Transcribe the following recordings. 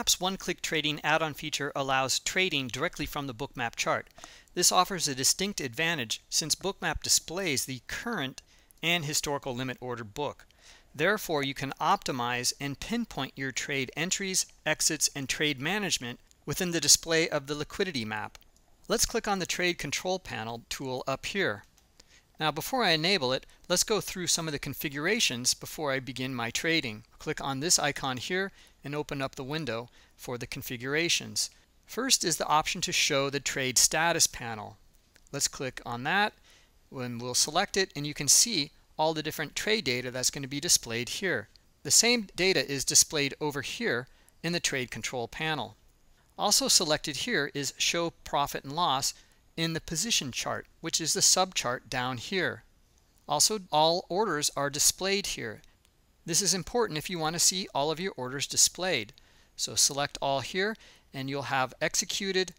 Bookmap's one-click trading add-on feature allows trading directly from the Bookmap chart. This offers a distinct advantage since Bookmap displays the current and historical limit order book. Therefore, you can optimize and pinpoint your trade entries, exits, and trade management within the display of the liquidity map. Let's click on the Trade Control Panel tool up here. Now before I enable it, let's go through some of the configurations before I begin my trading. Click on this icon here and open up the window for the configurations. First is the option to show the trade status panel. Let's click on that and we'll select it and you can see all the different trade data that's going to be displayed here. The same data is displayed over here in the trade control panel. Also selected here is show profit and loss in the position chart, which is the subchart down here. Also, all orders are displayed here. This is important if you want to see all of your orders displayed. So select all here and you'll have executed,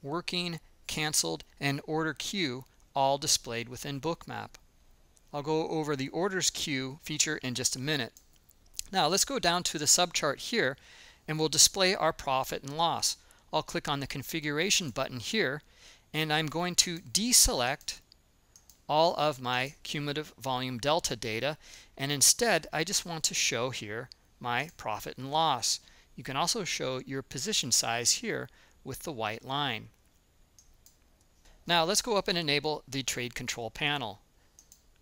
working, canceled, and order queue all displayed within Bookmap. I'll go over the orders queue feature in just a minute. Now let's go down to the subchart here and we'll display our profit and loss. I'll click on the configuration button here and I'm going to deselect all of my cumulative volume delta data and instead I just want to show here my profit and loss. You can also show your position size here with the white line. Now let's go up and enable the trade control panel.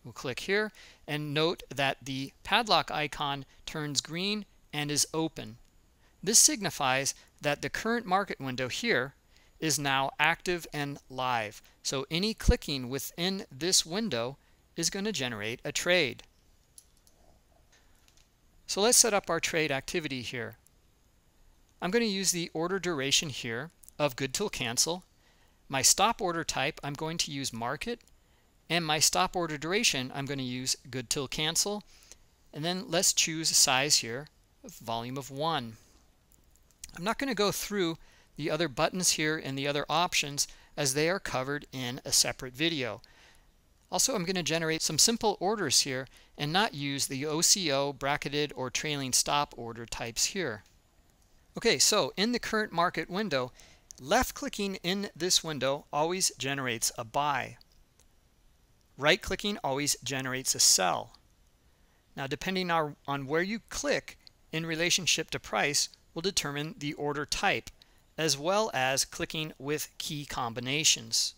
We'll click here and note that the padlock icon turns green and is open. This signifies that the current market window here is now active and live. So any clicking within this window is going to generate a trade. So let's set up our trade activity here. I'm going to use the order duration here of good till cancel. My stop order type, I'm going to use market. And my stop order duration, I'm going to use good till cancel. And then let's choose size here, volume of 1. I'm not going to go through the other buttons here and the other options as they are covered in a separate video. Also, I'm going to generate some simple orders here and not use the OCO, bracketed, or trailing stop order types here. Okay, so in the current market window, left-clicking in this window always generates a buy. Right-clicking always generates a sell. Now, depending on where you click in relationship to price, will determine the order type as well as clicking with key combinations.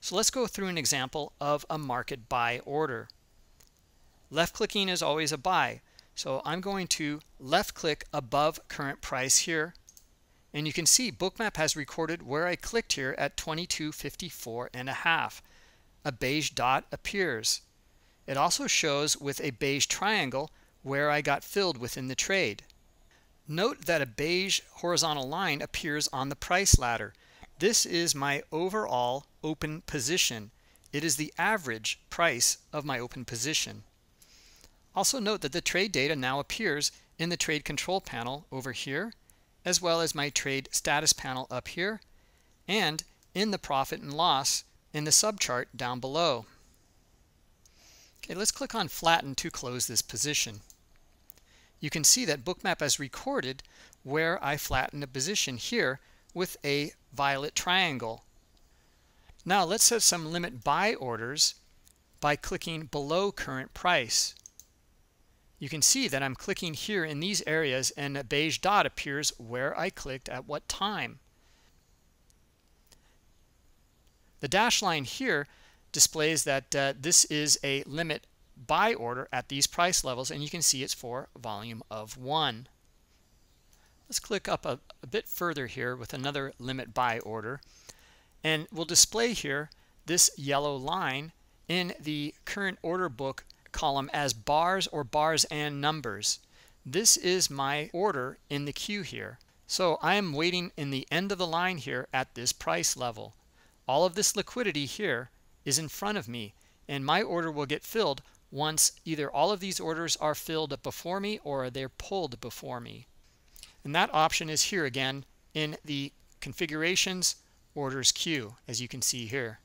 So let's go through an example of a market buy order. Left clicking is always a buy. So I'm going to left click above current price here. And you can see Bookmap has recorded where I clicked here at 2254 and a half. A beige dot appears. It also shows with a beige triangle where I got filled within the trade. Note that a beige horizontal line appears on the price ladder. This is my overall open position. It is the average price of my open position. Also note that the trade data now appears in the trade control panel over here, as well as my trade status panel up here, and in the profit and loss in the subchart down below. Okay, let's click on flatten to close this position you can see that Bookmap has recorded where I flatten a position here with a violet triangle. Now let's set some limit buy orders by clicking below current price. You can see that I'm clicking here in these areas and a beige dot appears where I clicked at what time. The dash line here displays that uh, this is a limit buy order at these price levels and you can see it's for volume of one. Let's click up a, a bit further here with another limit buy order and we'll display here this yellow line in the current order book column as bars or bars and numbers. This is my order in the queue here. So I am waiting in the end of the line here at this price level. All of this liquidity here is in front of me and my order will get filled once either all of these orders are filled before me or they're pulled before me. And that option is here again in the configurations orders queue, as you can see here.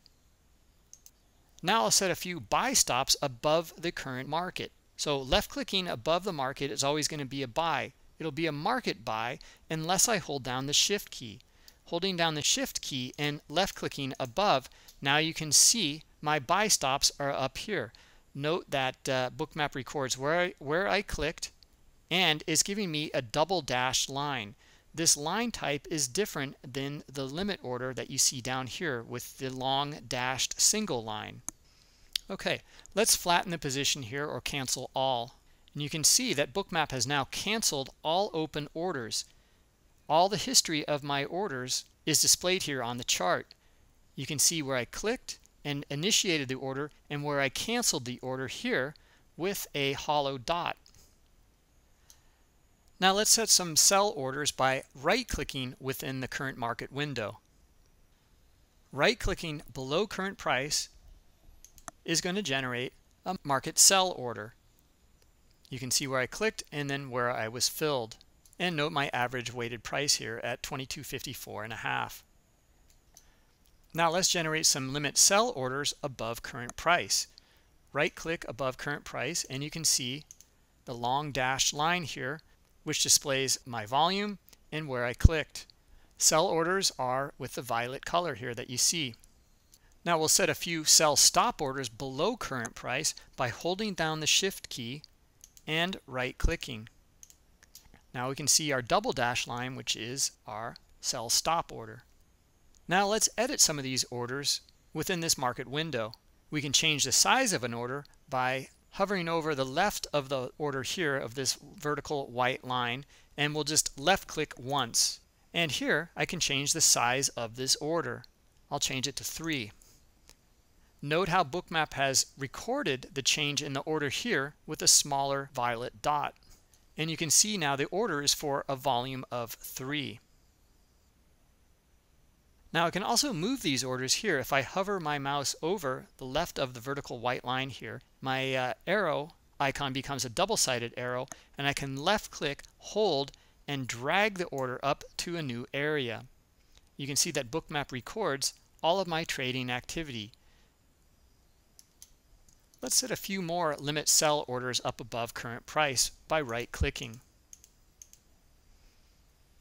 Now I'll set a few buy stops above the current market. So left clicking above the market is always going to be a buy. it'll be a market buy unless I hold down the shift key. Holding down the shift key and left clicking above, now you can see my buy stops are up here. Note that uh, Bookmap records where I, where I clicked and is giving me a double dashed line. This line type is different than the limit order that you see down here with the long dashed single line. Okay, let's flatten the position here or cancel all. And you can see that Bookmap has now canceled all open orders. All the history of my orders is displayed here on the chart. You can see where I clicked and initiated the order and where I canceled the order here with a hollow dot. Now let's set some sell orders by right-clicking within the current market window. Right-clicking below current price is going to generate a market sell order. You can see where I clicked and then where I was filled. And note my average weighted price here at 22.54 and a half. Now let's generate some limit sell orders above current price. Right click above current price and you can see the long dashed line here which displays my volume and where I clicked. Sell orders are with the violet color here that you see. Now we'll set a few sell stop orders below current price by holding down the shift key and right clicking. Now we can see our double dash line which is our sell stop order. Now let's edit some of these orders within this market window. We can change the size of an order by hovering over the left of the order here of this vertical white line and we'll just left click once. And here I can change the size of this order. I'll change it to 3. Note how Bookmap has recorded the change in the order here with a smaller violet dot. And you can see now the order is for a volume of 3. Now I can also move these orders here. If I hover my mouse over the left of the vertical white line here, my uh, arrow icon becomes a double-sided arrow and I can left click, hold, and drag the order up to a new area. You can see that Bookmap records all of my trading activity. Let's set a few more limit sell orders up above current price by right clicking.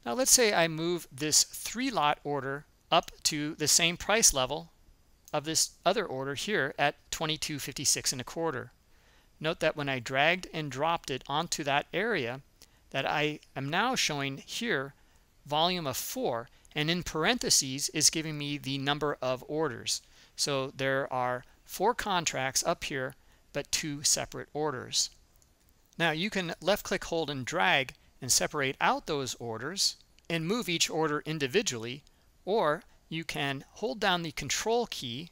Now let's say I move this three lot order up to the same price level of this other order here at 22.56 and a quarter. Note that when I dragged and dropped it onto that area that I am now showing here volume of 4 and in parentheses is giving me the number of orders. So there are four contracts up here but two separate orders. Now you can left click hold and drag and separate out those orders and move each order individually or you can hold down the control key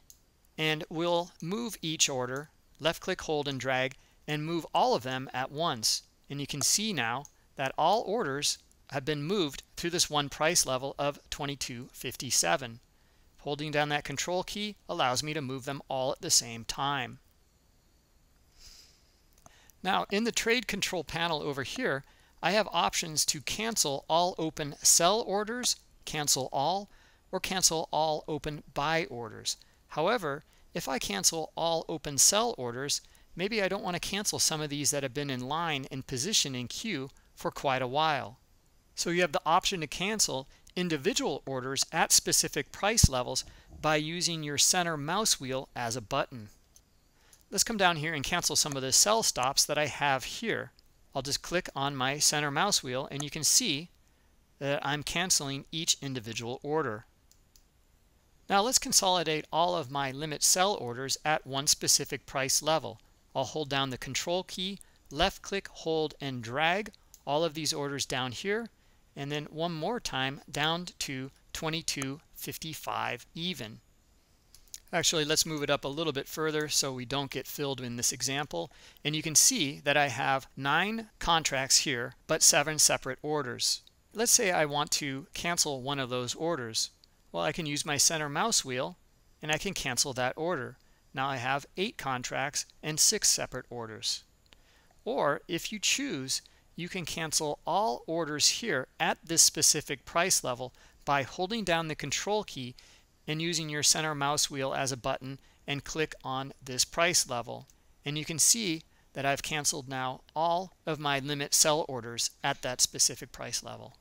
and we'll move each order, left click, hold and drag and move all of them at once. And you can see now that all orders have been moved to this one price level of 22.57. Holding down that control key allows me to move them all at the same time. Now in the trade control panel over here, I have options to cancel all open sell orders, cancel all, or cancel all open buy orders. However, if I cancel all open sell orders, maybe I don't want to cancel some of these that have been in line in position in queue for quite a while. So you have the option to cancel individual orders at specific price levels by using your center mouse wheel as a button. Let's come down here and cancel some of the sell stops that I have here. I'll just click on my center mouse wheel and you can see that I'm canceling each individual order. Now let's consolidate all of my limit sell orders at one specific price level. I'll hold down the control key, left click, hold and drag all of these orders down here and then one more time down to 22.55 even. Actually, let's move it up a little bit further so we don't get filled in this example. And you can see that I have nine contracts here, but seven separate orders. Let's say I want to cancel one of those orders. Well, I can use my center mouse wheel and I can cancel that order. Now I have eight contracts and six separate orders. Or if you choose, you can cancel all orders here at this specific price level by holding down the control key and using your center mouse wheel as a button and click on this price level. And you can see that I've canceled now all of my limit sell orders at that specific price level.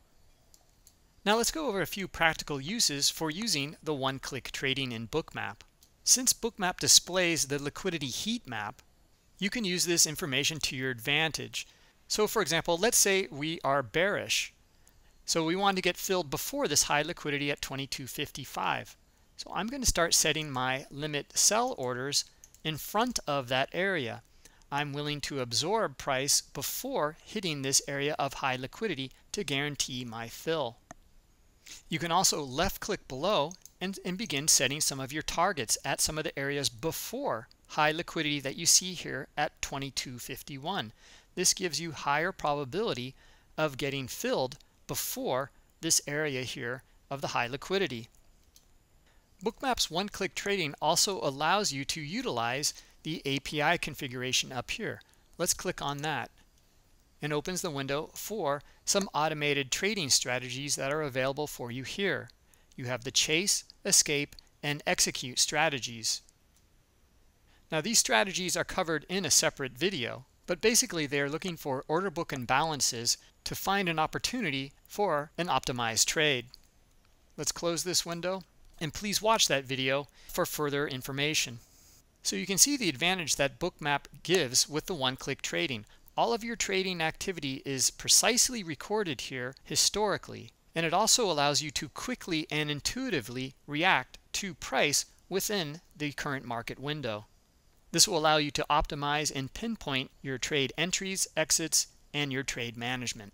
Now let's go over a few practical uses for using the one-click trading in Bookmap. Since Bookmap displays the liquidity heat map, you can use this information to your advantage. So for example, let's say we are bearish. So we want to get filled before this high liquidity at 2255. So I'm going to start setting my limit sell orders in front of that area. I'm willing to absorb price before hitting this area of high liquidity to guarantee my fill. You can also left click below and, and begin setting some of your targets at some of the areas before high liquidity that you see here at 2251. This gives you higher probability of getting filled before this area here of the high liquidity. Bookmap's one-click trading also allows you to utilize the API configuration up here. Let's click on that and opens the window for some automated trading strategies that are available for you here. You have the chase, escape, and execute strategies. Now these strategies are covered in a separate video, but basically they are looking for order book imbalances to find an opportunity for an optimized trade. Let's close this window and please watch that video for further information. So you can see the advantage that Bookmap gives with the one-click trading. All of your trading activity is precisely recorded here historically, and it also allows you to quickly and intuitively react to price within the current market window. This will allow you to optimize and pinpoint your trade entries, exits, and your trade management.